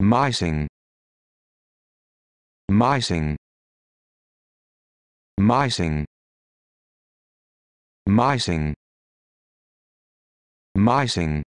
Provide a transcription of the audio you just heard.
Mising. Mising. Mising. Mising. Mising.